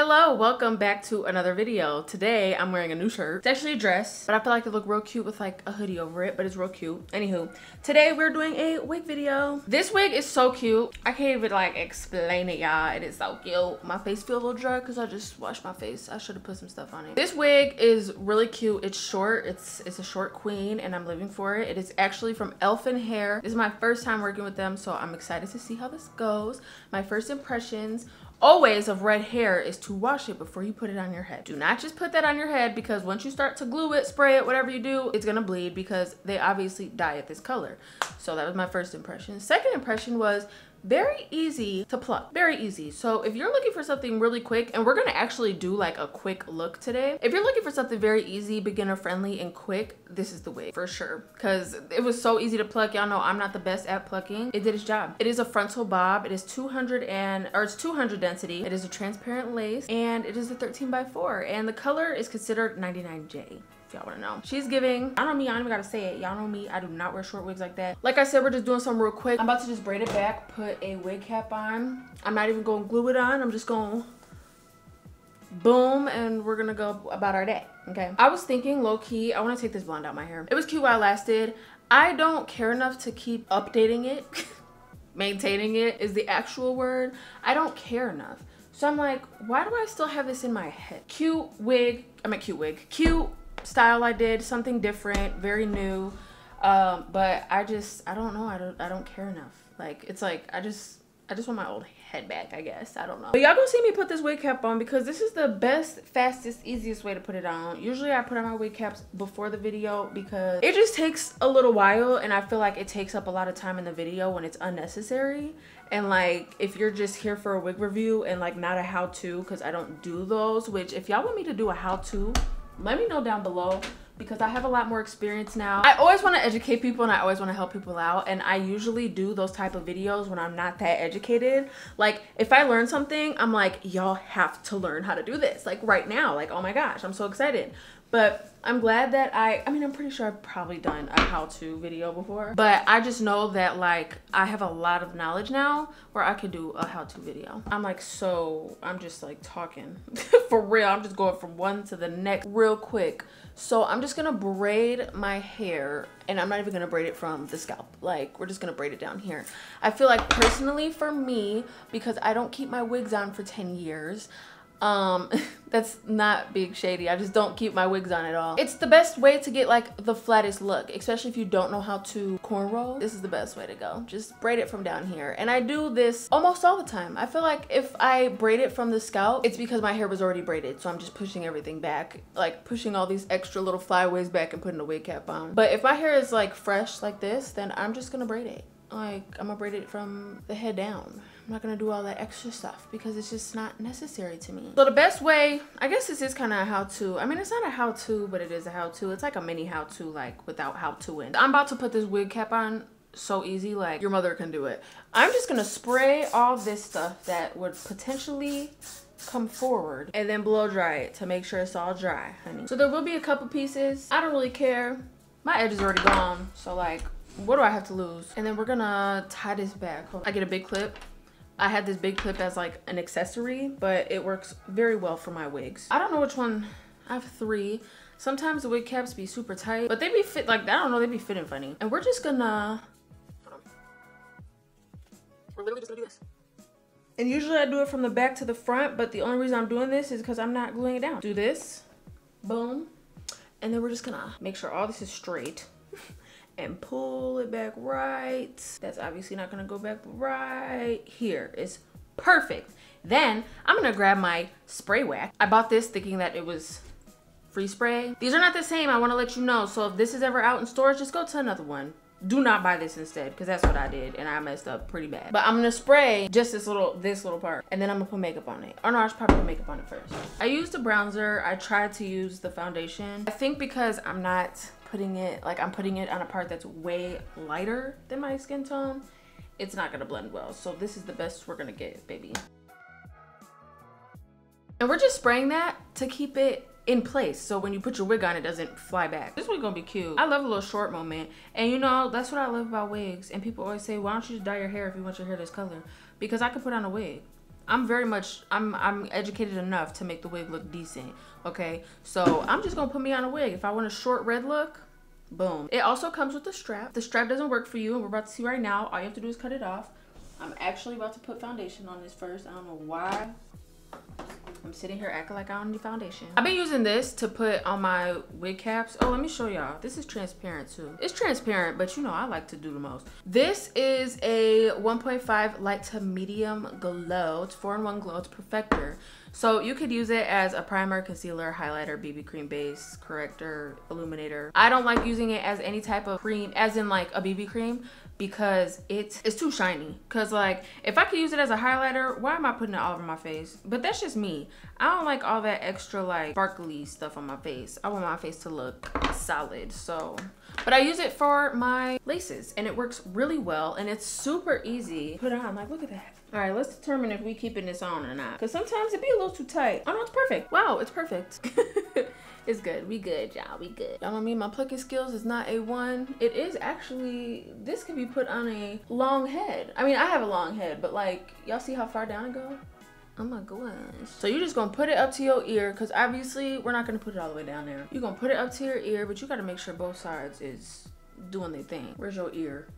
Hello, welcome back to another video. Today I'm wearing a new shirt. It's actually a dress, but I feel like it look real cute with like a hoodie over it, but it's real cute. Anywho, today we're doing a wig video. This wig is so cute. I can't even like explain it, y'all. It is so cute. My face feel a little dry because I just washed my face. I should have put some stuff on it. This wig is really cute. It's short. It's it's a short queen and I'm living for it. It is actually from Elfin Hair. This is my first time working with them, so I'm excited to see how this goes. My first impressions always of red hair is to wash it before you put it on your head. Do not just put that on your head because once you start to glue it, spray it, whatever you do, it's gonna bleed because they obviously dye it this color. So that was my first impression. Second impression was very easy to pluck. Very easy. So if you're looking for something really quick and we're gonna actually do like a quick look today. If you're looking for something very easy beginner friendly and quick this is the wig for sure. Because it was so easy to pluck. Y'all know i'm not the best at plucking. It did its job. It is a frontal bob. It is 200 and or it's 200 density. It is a transparent lace and it is a 13 by 4 and the color is considered 99j if y'all want to know. She's giving, I don't know me, I don't even gotta say it. Y'all know me, I do not wear short wigs like that. Like I said, we're just doing something real quick. I'm about to just braid it back, put a wig cap on. I'm not even gonna glue it on. I'm just gonna boom, and we're gonna go about our day, okay? I was thinking low key, I wanna take this blonde out my hair. It was cute while it lasted. I don't care enough to keep updating it. Maintaining it is the actual word. I don't care enough. So I'm like, why do I still have this in my head? Cute wig, I'm mean cute wig, cute style I did, something different, very new. Um, but I just, I don't know. I don't, I don't care enough. Like, it's like, I just, I just want my old head back, I guess. I don't know. But y'all gonna see me put this wig cap on because this is the best, fastest, easiest way to put it on. Usually I put on my wig caps before the video because it just takes a little while and I feel like it takes up a lot of time in the video when it's unnecessary. And like, if you're just here for a wig review and like not a how-to because I don't do those, which if y'all want me to do a how-to, let me know down below because I have a lot more experience now. I always want to educate people and I always want to help people out and I usually do those type of videos when I'm not that educated. Like if I learn something, I'm like, y'all have to learn how to do this like right now. Like, oh my gosh, I'm so excited. But I'm glad that I, I mean, I'm pretty sure I've probably done a how-to video before, but I just know that like I have a lot of knowledge now where I could do a how-to video. I'm like, so I'm just like talking for real. I'm just going from one to the next real quick. So I'm just gonna braid my hair and I'm not even gonna braid it from the scalp. Like we're just gonna braid it down here. I feel like personally for me, because I don't keep my wigs on for 10 years, um that's not being shady. I just don't keep my wigs on at all. It's the best way to get like the flattest look especially if you don't know how to cornrow. This is the best way to go. Just braid it from down here. And i do this almost all the time. I feel like if i braid it from the scalp it's because my hair was already braided. So i'm just pushing everything back like pushing all these extra little flyaways back and putting a wig cap on. But if my hair is like fresh like this then i'm just gonna braid it. Like i'm gonna braid it from the head down I'm not gonna do all that extra stuff because it's just not necessary to me. So the best way, I guess this is kind of a how-to. I mean, it's not a how-to, but it is a how-to. It's like a mini how-to, like without how-to in. I'm about to put this wig cap on so easy, like your mother can do it. I'm just gonna spray all this stuff that would potentially come forward and then blow dry it to make sure it's all dry, honey. So there will be a couple pieces. I don't really care. My edge is already gone, so like, what do I have to lose? And then we're gonna tie this back. I get a big clip I had this big clip as like an accessory, but it works very well for my wigs. I don't know which one, I have three. Sometimes the wig caps be super tight, but they be fit, like, I don't know, they be fitting funny. And we're just gonna, we're literally just gonna do this. And usually I do it from the back to the front, but the only reason I'm doing this is because I'm not gluing it down. Do this, boom. And then we're just gonna make sure all this is straight and pull it back right. That's obviously not gonna go back right here. It's perfect. Then I'm gonna grab my spray wax. I bought this thinking that it was freeze spray. These are not the same, I wanna let you know. So if this is ever out in stores, just go to another one. Do not buy this instead, because that's what I did, and I messed up pretty bad. But I'm gonna spray just this little, this little part, and then I'm gonna put makeup on it. Or no, I should probably put makeup on it first. I used a bronzer. I tried to use the foundation. I think because I'm not putting it, like I'm putting it on a part that's way lighter than my skin tone, it's not gonna blend well. So this is the best we're gonna get, baby. And we're just spraying that to keep it in place. So when you put your wig on, it doesn't fly back. This wig gonna be cute. I love a little short moment. And you know, that's what I love about wigs. And people always say, why don't you just dye your hair if you want your hair this color? Because I could put on a wig. I'm very much I'm I'm educated enough to make the wig look decent. Okay, so I'm just gonna put me on a wig. If I want a short red look, boom. It also comes with a strap. The strap doesn't work for you, and we're about to see right now. All you have to do is cut it off. I'm actually about to put foundation on this first. I don't know why. I'm sitting here acting like I don't need foundation. I've been using this to put on my wig caps. Oh, let me show y'all. This is transparent too. It's transparent, but you know I like to do the most. This is a 1.5 light to medium glow. It's 4-in-1 glow. It's perfector. So you could use it as a primer, concealer, highlighter, BB cream base, corrector, illuminator. I don't like using it as any type of cream, as in like a BB cream, because it's it's too shiny. Because like if i could use it as a highlighter why am i putting it all over my face? But that's just me. I don't like all that extra like sparkly stuff on my face. I want my face to look solid so. But i use it for my laces and it works really well and it's super easy. Put it on like look at that all right let's determine if we keeping this on or not because sometimes it be a little too tight oh no it's perfect wow it's perfect It's good. We good, y'all. We good. Y'all know me, my plucking skills is not A1. It is actually, this could be put on a long head. I mean, I have a long head, but like, y'all see how far down it goes? Oh my gosh. So you're just gonna put it up to your ear because obviously we're not gonna put it all the way down there. You're gonna put it up to your ear, but you gotta make sure both sides is doing their thing. Where's your ear?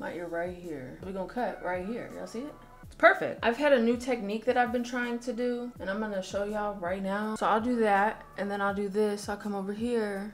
My ear right here. We're gonna cut right here. Y'all see it? It's perfect. I've had a new technique that I've been trying to do and I'm gonna show y'all right now. So I'll do that and then I'll do this. I'll come over here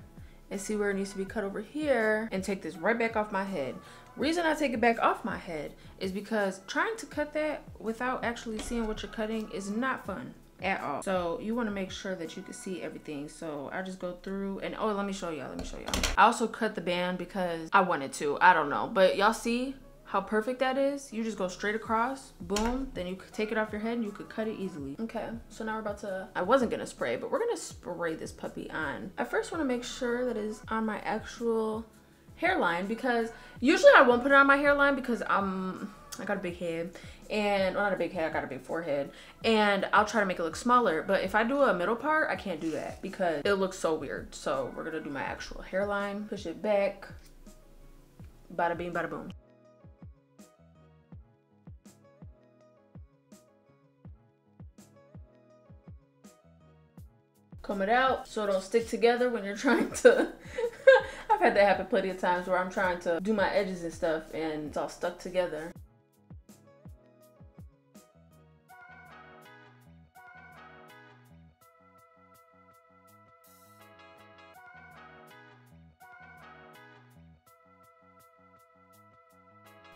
and see where it needs to be cut over here and take this right back off my head. Reason I take it back off my head is because trying to cut that without actually seeing what you're cutting is not fun at all. So you want to make sure that you can see everything. So I just go through and oh, let me show y'all. Let me show y'all. I also cut the band because I wanted to. I don't know. But y'all see how perfect that is you just go straight across boom then you could take it off your head and you could cut it easily okay so now we're about to i wasn't gonna spray but we're gonna spray this puppy on i first want to make sure that is on my actual hairline because usually i won't put it on my hairline because i'm I got a big head and well, not a big head, I got a big forehead and I'll try to make it look smaller. But if I do a middle part, I can't do that because it looks so weird. So we're gonna do my actual hairline, push it back, bada bing, bada boom. comb it out so it don't stick together when you're trying to I've had that happen plenty of times where I'm trying to do my edges and stuff and it's all stuck together.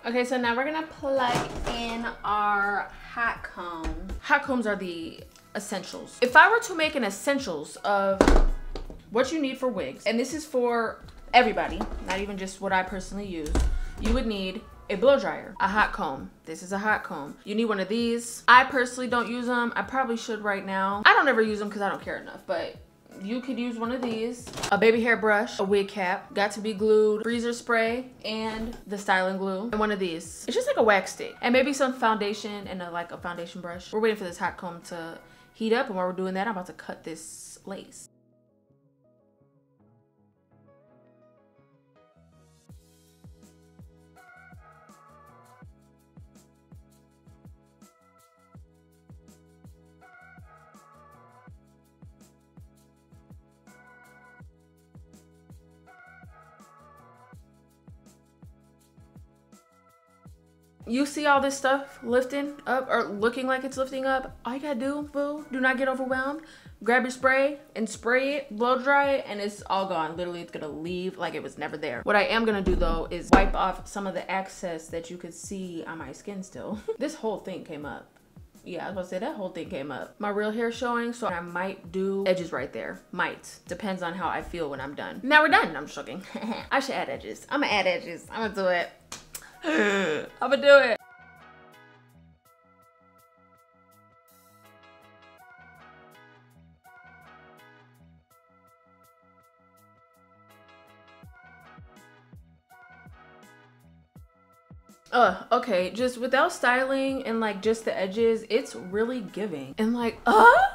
Okay, so now we're gonna plug in our hot comb. Hot combs are the essentials. If I were to make an essentials of what you need for wigs, and this is for everybody, not even just what I personally use, you would need a blow dryer, a hot comb. This is a hot comb. You need one of these. I personally don't use them. I probably should right now. I don't ever use them because I don't care enough, but you could use one of these, a baby hair brush, a wig cap, Got2b Glued, freezer spray, and the styling glue, and one of these. It's just like a wax stick, and maybe some foundation and a, like a foundation brush. We're waiting for this hot comb to heat up. And while we're doing that, I'm about to cut this lace. You see all this stuff lifting up or looking like it's lifting up, all you gotta do, boo, do not get overwhelmed. Grab your spray and spray it, blow dry it, and it's all gone. Literally, it's gonna leave like it was never there. What I am gonna do though is wipe off some of the excess that you could see on my skin still. this whole thing came up. Yeah, I was gonna say that whole thing came up. My real hair showing, so I might do edges right there. Might. Depends on how I feel when I'm done. Now we're done. I'm joking. I should add edges. I'm gonna add edges. I'm gonna do it. I'ma do it. Uh, okay, just without styling and like just the edges, it's really giving. And like, just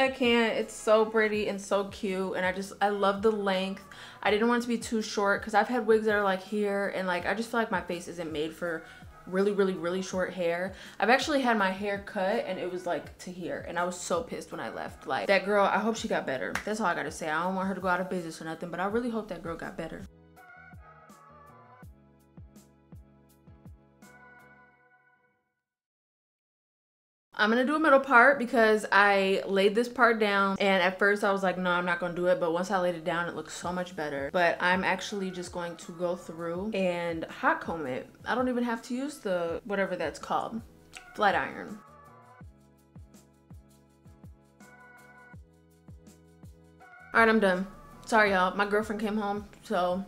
I can't. It's so pretty and so cute and I just I love the length. I didn't want it to be too short because I've had wigs that are like here and like I just feel like my face isn't made for really, really, really short hair. I've actually had my hair cut and it was like to here. And I was so pissed when I left. Like that girl, I hope she got better. That's all I gotta say. I don't want her to go out of business or nothing, but I really hope that girl got better. I'm gonna do a middle part because I laid this part down and at first I was like, no, I'm not gonna do it. But once I laid it down, it looks so much better. But I'm actually just going to go through and hot comb it. I don't even have to use the, whatever that's called, flat iron. All right, I'm done. Sorry, y'all. My girlfriend came home, so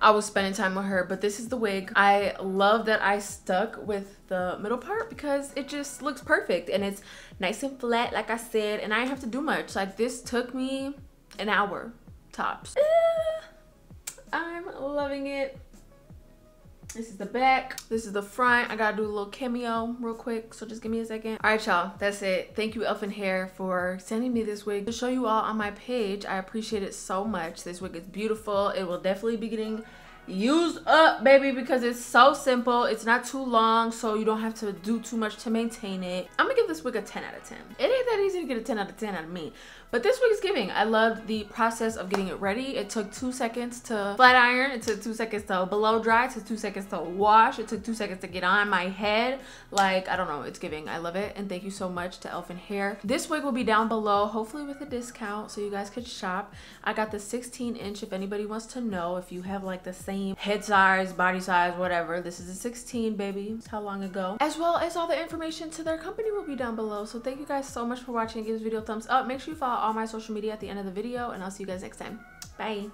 I was spending time with her, but this is the wig. I love that I stuck with the middle part because it just looks perfect and it's nice and flat, like I said, and I didn't have to do much. Like this took me an hour tops. Eh, I'm loving it. This is the back. This is the front. I gotta do a little cameo real quick, so just give me a second. All right, y'all, that's it. Thank you, Elfin Hair, for sending me this wig to show you all on my page. I appreciate it so much. This wig is beautiful. It will definitely be getting used up baby because it's so simple it's not too long so you don't have to do too much to maintain it i'm gonna give this wig a 10 out of 10 it ain't that easy to get a 10 out of 10 out of me but this wig is giving. I loved the process of getting it ready. It took two seconds to flat iron. It took two seconds to blow dry. It took two seconds to wash. It took two seconds to get on my head. Like, I don't know. It's giving. I love it. And thank you so much to Elfin Hair. This wig will be down below, hopefully with a discount so you guys could shop. I got the 16 inch if anybody wants to know. If you have like the same head size, body size, whatever. This is a 16, baby. It's how long ago. As well as all the information to their company will be down below. So thank you guys so much for watching. Give this video a thumbs up. Make sure you follow all my social media at the end of the video and I'll see you guys next time. Bye.